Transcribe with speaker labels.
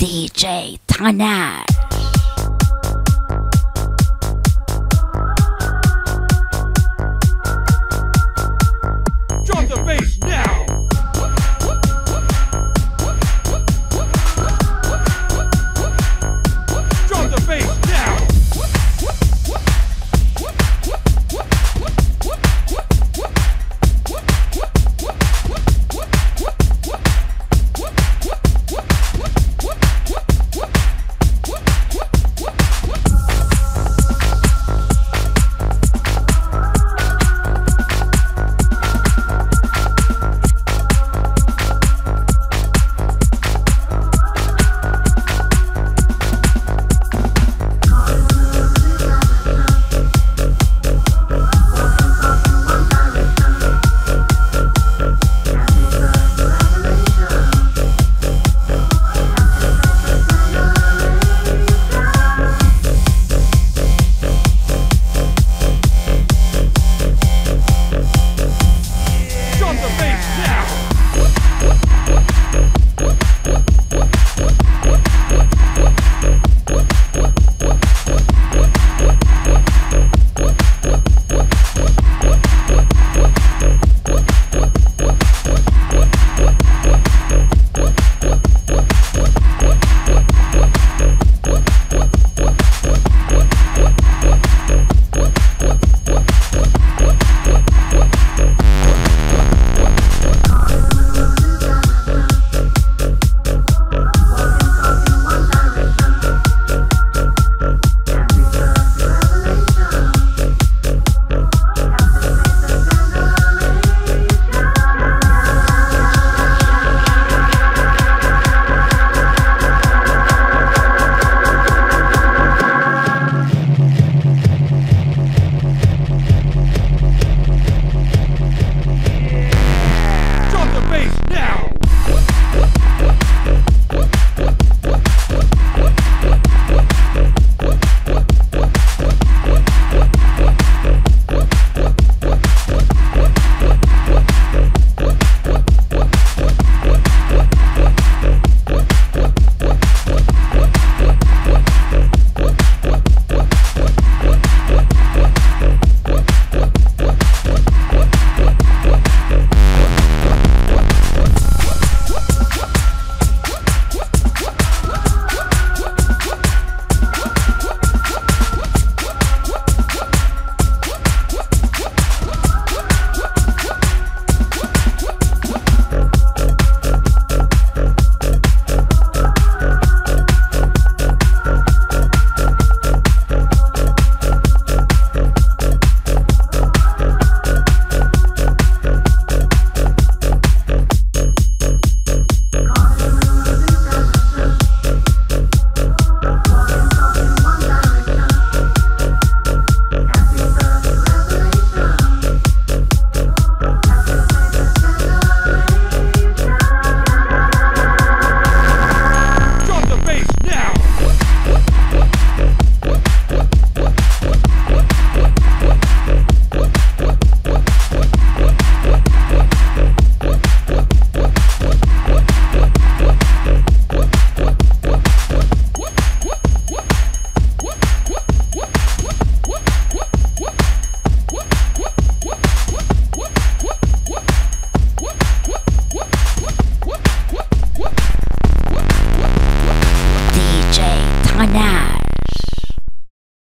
Speaker 1: DJ Tanner.